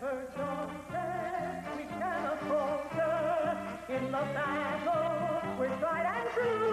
John we cannot falter in the battle. We're tried and true.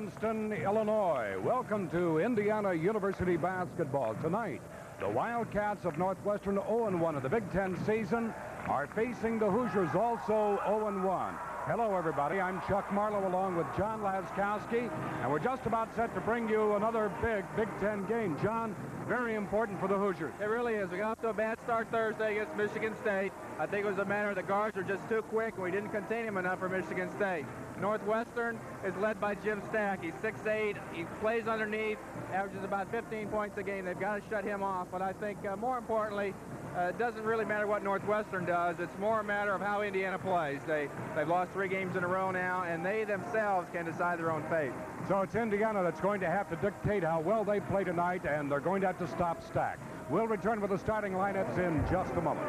Princeton, Illinois. Welcome to Indiana University basketball. Tonight, the Wildcats of Northwestern 0-1 of the Big Ten season are facing the Hoosiers also 0-1. Hello, everybody. I'm Chuck Marlowe along with John Laskowski, and we're just about set to bring you another big Big Ten game. John, very important for the Hoosiers. It really is. We got off to a bad start Thursday against Michigan State. I think it was a matter of the guards were just too quick, and we didn't contain him enough for Michigan State. Northwestern is led by Jim Stack. He's 6'8". He plays underneath, averages about 15 points a game. They've got to shut him off. But I think uh, more importantly, uh, it doesn't really matter what Northwestern does. It's more a matter of how Indiana plays. They, they've lost three games in a row now, and they themselves can decide their own fate. So it's Indiana that's going to have to dictate how well they play tonight, and they're going to have to stop Stack. We'll return with the starting lineups in just a moment.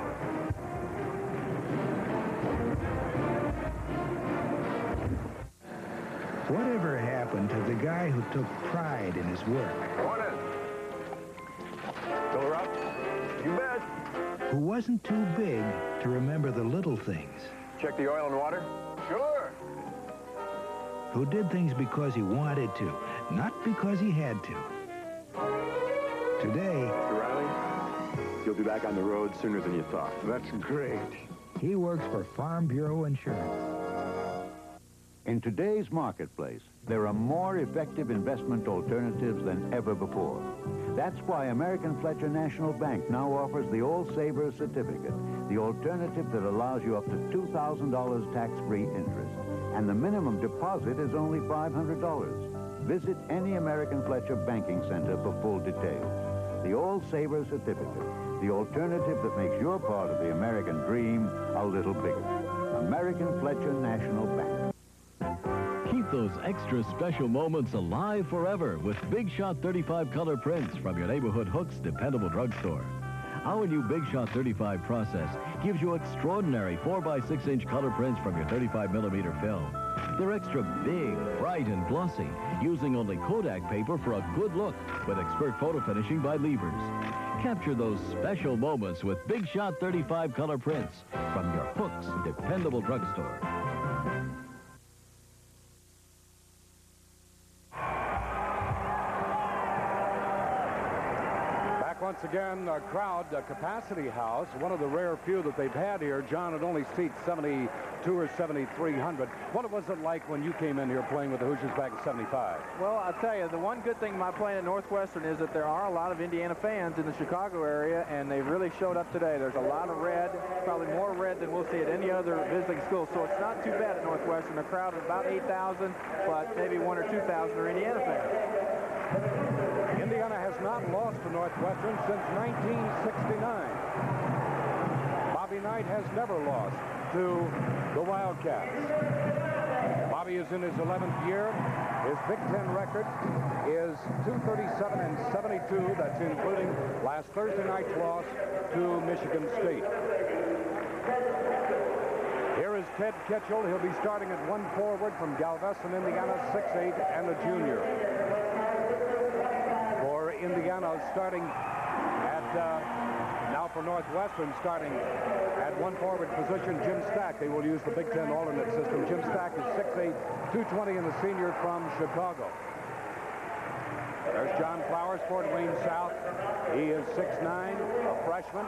Whatever happened to the guy who took pride in his work? Morning. Fill her up? You bet. Who wasn't too big to remember the little things? Check the oil and water? Sure. Who did things because he wanted to, not because he had to. Today... Mr. Riley, you'll be back on the road sooner than you thought. That's great. He works for Farm Bureau Insurance. In today's marketplace, there are more effective investment alternatives than ever before. That's why American Fletcher National Bank now offers the All Savers Certificate, the alternative that allows you up to $2,000 tax-free interest. And the minimum deposit is only $500. Visit any American Fletcher banking center for full details. The All Savers Certificate, the alternative that makes your part of the American dream a little bigger. American Fletcher National Bank. Those extra special moments alive forever with Big Shot 35 color prints from your neighborhood Hooks dependable drugstore. Our new Big Shot 35 process gives you extraordinary 4x6 inch color prints from your 35 millimeter film. They're extra big, bright, and glossy, using only Kodak paper for a good look with expert photo finishing by Levers. Capture those special moments with Big Shot 35 color prints from your Hooks dependable drugstore. Once again, a crowd, a capacity house, one of the rare few that they've had here. John, it only seats 72 or 7,300. What was it like when you came in here playing with the Hoosiers back in 75? Well, I'll tell you, the one good thing about playing at Northwestern is that there are a lot of Indiana fans in the Chicago area, and they really showed up today. There's a lot of red, probably more red than we'll see at any other visiting school, so it's not too bad at Northwestern. A crowd of about 8,000, but maybe 1 or 2,000 are Indiana fans. Has not lost to Northwestern since 1969. Bobby Knight has never lost to the Wildcats. Bobby is in his 11th year. His Big Ten record is 237 and 72. That's including last Thursday night's loss to Michigan State. Here is Ted Kitchel. He'll be starting at one forward from Galveston, Indiana, 6'8", and a junior. Indiana starting at, uh, now for Northwestern starting at one forward position, Jim Stack. They will use the Big Ten alternate system. Jim Stack is 6'8", 220 and the senior from Chicago. There's John Flowers, Fort Wayne South. He is 6'9", a freshman.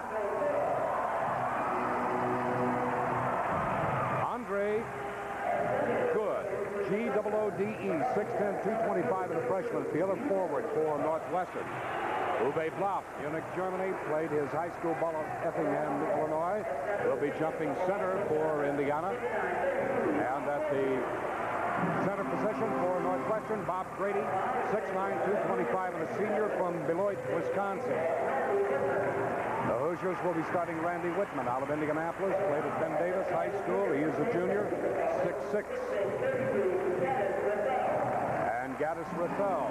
G-O-O-D-E, 6'10", 225, and a freshman the other forward for Northwestern. Uwe Blab, Munich, Germany, played his high school ball at Effingham, Illinois. Will be jumping center for Indiana. And at the center position for Northwestern, Bob Grady, 6'9", 225, and a senior from Beloit, Wisconsin. The Hoosiers will be starting Randy Wittman out of Indianapolis, played at Ben Davis High School. He is a junior, 6'6". Gaddis Rathel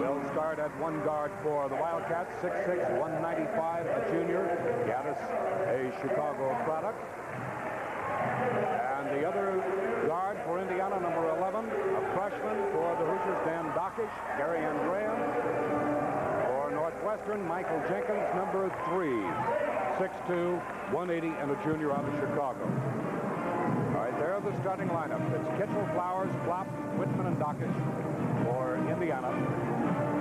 will start at one guard for the Wildcats, 6'6", 195, a junior. Gaddis, a Chicago product. And the other guard for Indiana, number 11, a freshman for the Hoosiers, Dan Dakich, Gary Andrean, Northwestern, Michael Jenkins, number three, 6'2", 180, and a junior out of Chicago. All right, there, the starting lineup. It's Kitchel, Flowers, Blab, Wittman, and Dakich for Indiana.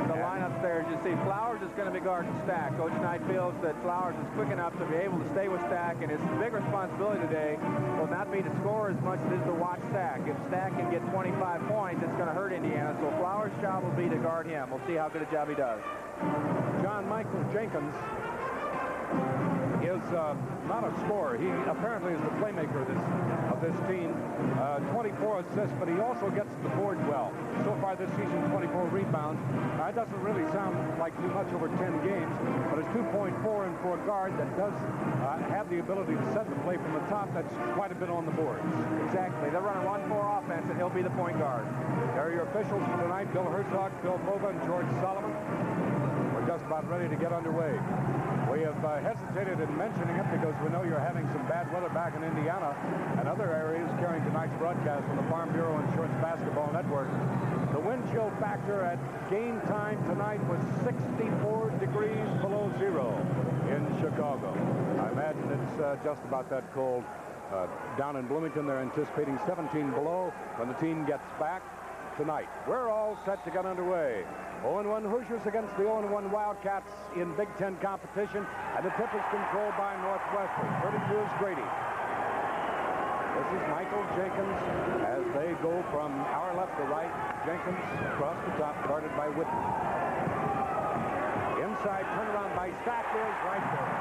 The lineup there, as you see, Flowers is going to be guarding Stack. Coach Knight feels that Flowers is quick enough to be able to stay with Stack, and his big responsibility today will not be to score as much as it is to watch Stack. If Stack can get 25 points, it's going to hurt Indiana, so Flowers' job will be to guard him. We'll see how good a job he does. John Michael Jenkins is uh, not a scorer. He apparently is the playmaker of this, this team. Uh, 24 assists, but he also gets the board well. So far this season, 24 rebounds. Uh, it doesn't really sound like too much over 10 games, but it's 2.4 and for a guard that does uh, have the ability to set the play from the top, that's quite a bit on the boards. Exactly. They're running 1-4 offense, and he'll be the point guard. There are your officials for tonight, Bill Herzog, Bill Bova, and George Solomon. We're just about ready to get underway. Have uh, hesitated in mentioning it because we know you're having some bad weather back in Indiana and other areas carrying tonight's broadcast on the Farm Bureau Insurance Basketball Network. The wind chill factor at game time tonight was 64 degrees below zero in Chicago. I imagine it's uh, just about that cold. Uh, down in Bloomington, they're anticipating 17 below when the team gets back tonight. We're all set to get underway. 0-1 Hoosiers against the 0-1 Wildcats in Big Ten competition, and the tip is controlled by Northwestern. 32 is Grady. This is Michael Jenkins as they go from our left to right. Jenkins across the top, guarded by Wittman. Inside turnaround by Stack is right there.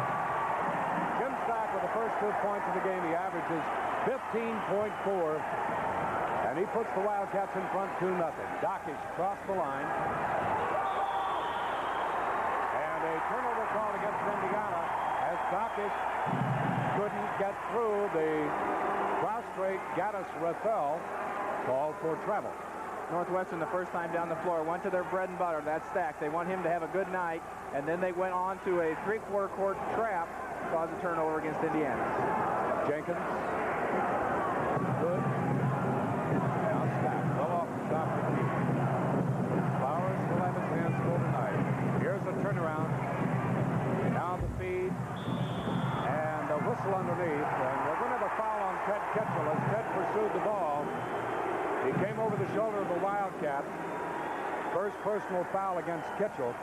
Jim Stack with the first two points of the game. He averages 15.4. And he puts the Wildcats in front 2 nothing. Dakich crossed the line. And a turnover call against Indiana as Dakich couldn't get through the prostrate Gaddis Rathel called for travel. Northwestern, the first time down the floor, went to their bread and butter, that stack. They want him to have a good night, and then they went on to a three-quarter court trap, caused a turnover against Indiana. Jenkins. Good. Now Stack. Well off the top the key. Flowers will have his hands full tonight. Here's a turnaround. Now the feed. And a whistle underneath. And we're going to have a foul on Ted Kitchel as Ted pursued the ball. He came over the shoulder of the Wildcat. First personal foul against Kitchel.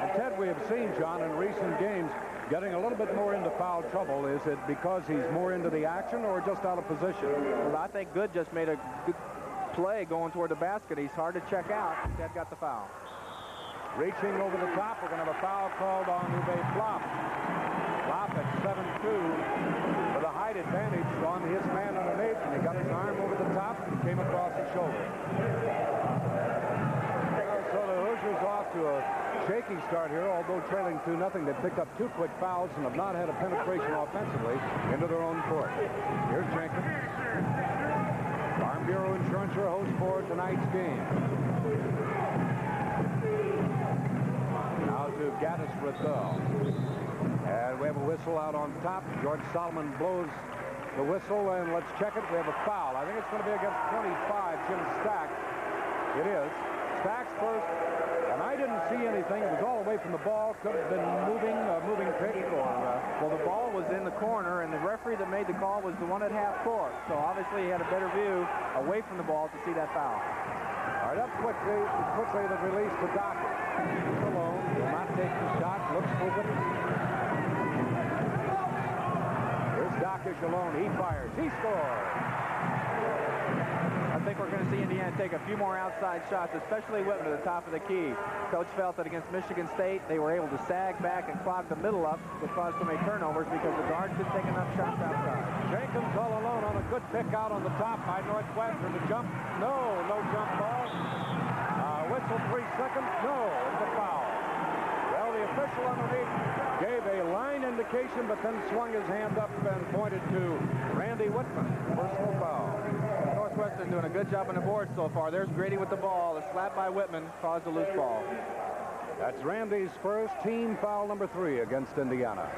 And Ted, we have seen, John, in recent games, getting a little bit more into foul trouble. Is it because he's more into the action or just out of position? Well, I think Goode just made a good play going toward the basket. He's hard to check out. Ted got the foul. Reaching over the top, we're going to have a foul called on Uwe Blab. Blab at 7-2 with a height advantage on his man underneath, and he got his arm over the top and came across the shoulder. So the Hoosiers off to a shaky start here, although trailing 2 nothing. They picked up two quick fouls and have not had a penetration offensively into their own court. Here's Jenkins. Farm Bureau Insurance your host for tonight's game. Now to Gaddis Rathel. And we have a whistle out on top. George Solomon blows the whistle, and let's check it. We have a foul. I think it's going to be against 25, Jim Stack. It is. Stack's first, didn't see anything. It was all away from the ball. Could have been moving, uh, moving pick or... Uh, well, the ball was in the corner, and the referee that made the call was the one at half court. So obviously he had a better view away from the ball to see that foul. All right, up quickly, quickly the release to Dakich. He's alone, will not take the shot, looks for it. Here's Dakich alone, he fires, he scores. I think we're going to see Indiana take a few more outside shots, especially Wittman at the top of the key. Coach felt that against Michigan State, they were able to sag back and clog the middle up, which caused so many turnovers because the guards didn't take enough shots outside. Jenkins all alone on a good pick out on the top by Northwestern. The jump, no, no jump ball. Uh, whistle three seconds, no, it's a foul. Well, the official underneath gave a line indication, but then swung his hand up and pointed to Randy Wittman. Personal foul. Northwestern doing a good job on the board so far. There's Grady with the ball. A slap by Wittman caused a loose ball. That's Randy's first team foul number three against Indiana.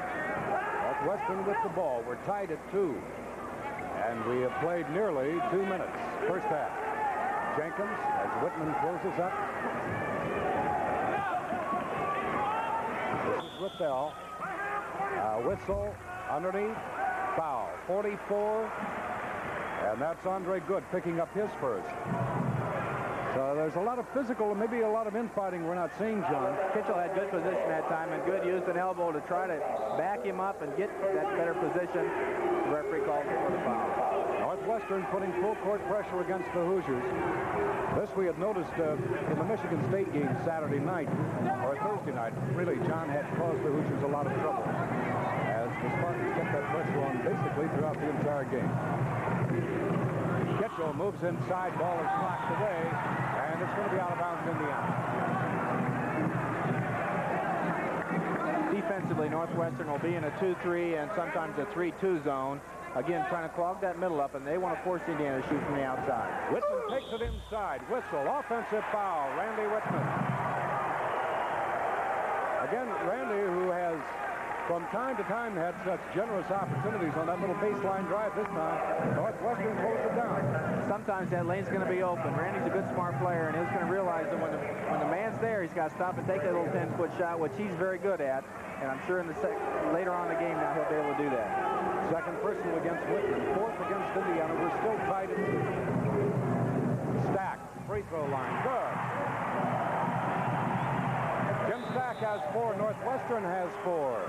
Northwestern with the ball. We're tied at two. And we have played nearly two minutes. First half. Jenkins as Wittman closes up. This is Rathel. Uh, whistle underneath. Foul. 44 And that's Andre Goode picking up his first. So there's a lot of physical and maybe a lot of infighting we're not seeing, John. Kitchel had good position that time, and Goode used an elbow to try to back him up and get that better position. The referee called for the foul. Northwestern putting full court pressure against the Hoosiers. This we had noticed uh, in the Michigan State game Saturday night, or Thursday night. Really, John had caused the Hoosiers a lot of trouble as the Spartans kept that pressure on basically throughout the entire game. Moves inside, ball is knocked away, and it's going to be out of bounds, Indiana. Defensively, Northwestern will be in a 2-3 and sometimes a 3-2 zone. Again, trying to clog that middle up, and they want to force Indiana to shoot from the outside. Wittman takes it inside. Whistle, offensive foul, Randy Wittman. Again, Randy, who has from time to time had such generous opportunities on that little baseline drive this time. Northwestern closed it down. Sometimes that lane's going to be open. Randy's a good, smart player, and he's going to realize that when the, when the man's there, he's got to stop and take that little 10-foot shot, which he's very good at. And I'm sure in the later on in the game now he'll be able to do that. Second personal against Wittman, fourth against Indiana. We're still tied at two. Stack, free throw line, good. Jim Stack has four, Northwestern has four.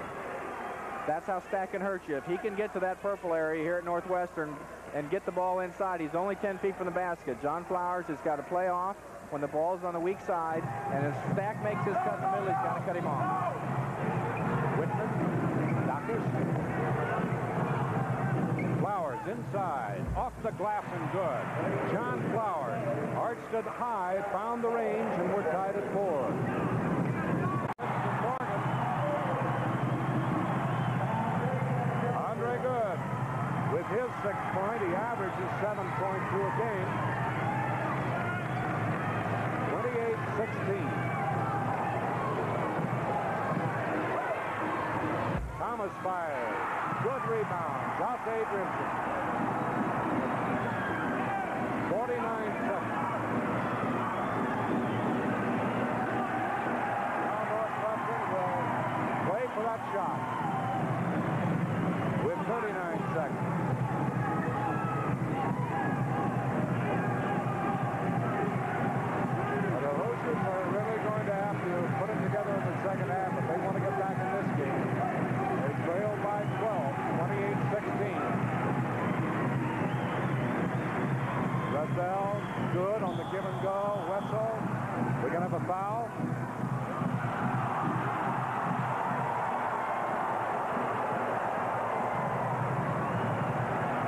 That's how Stack can hurt you. If he can get to that purple area here at Northwestern and get the ball inside, he's only 10 feet from the basket. John Flowers has got to play off when the ball's on the weak side, and if Stack makes his cut in the middle, he's got to cut him off. Whitman. Flowers inside, off the glass and good. John Flowers arched it high, found the range, and we're tied at four. His six point, he averages 7.2 a game. 28-16. Thomas fires. Good rebound. Josh Adrianson. 49 going to have a foul.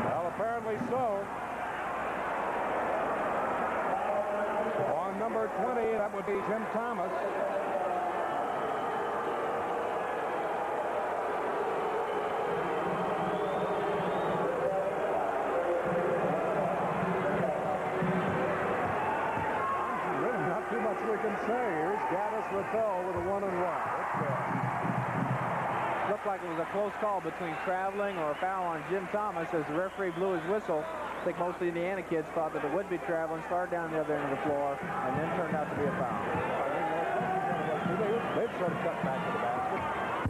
Well, apparently so. On number 20, that would be Jim Thomas. we can say. Here's Gaddis with a one-and-one. Uh, looked like it was a close call between traveling or a foul on Jim Thomas as the referee blew his whistle. I think most of the Indiana kids thought that it would be traveling, started down the other end of the floor, and then turned out to be a foul. They've sort of cut back to the basket.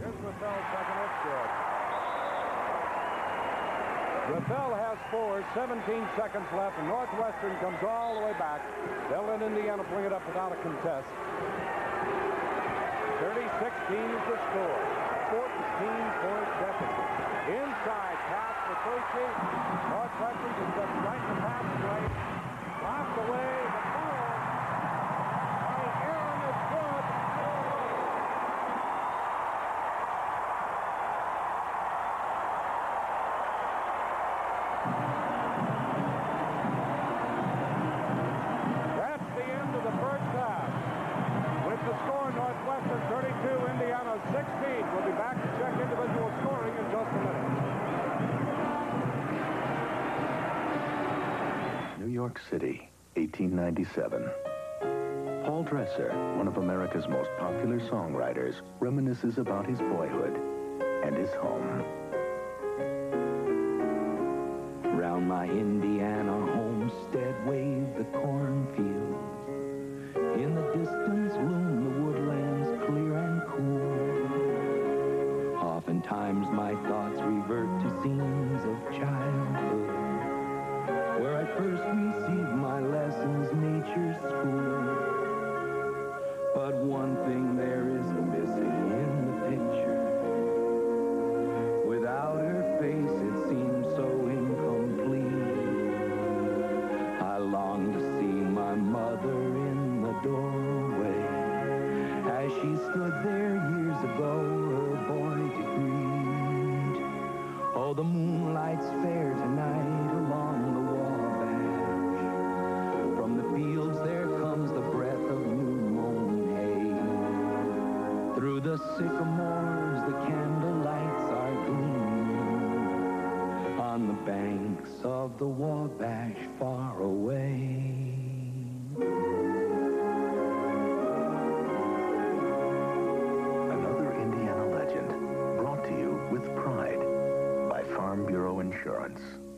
Here's Rathel second. It's good. Rathel has four, 17 seconds left, and Northwestern comes all the way back. They'll let Indiana bring it up without a contest. 30-16 is the score. 14-point deficit. Inside pass for Percy. Northwestern just gets right in the passing lane. Lost away. The foul. By Aaron is good. That's the end of the first half. With the score, Northwestern 32, Indiana 16. We'll be back to check individual scoring in just a minute. New York City, 1897. Paul Dresser, one of America's most popular songwriters, reminisces about his boyhood and his home. Round my Indiana homestead wave the cornfields. In the distance loom the woodlands clear and cool. Oftentimes my thoughts revert to the sycamores the candle lights are gleaming on the banks of the Wabash far away. Another Indiana legend brought to you with pride by Farm Bureau Insurance.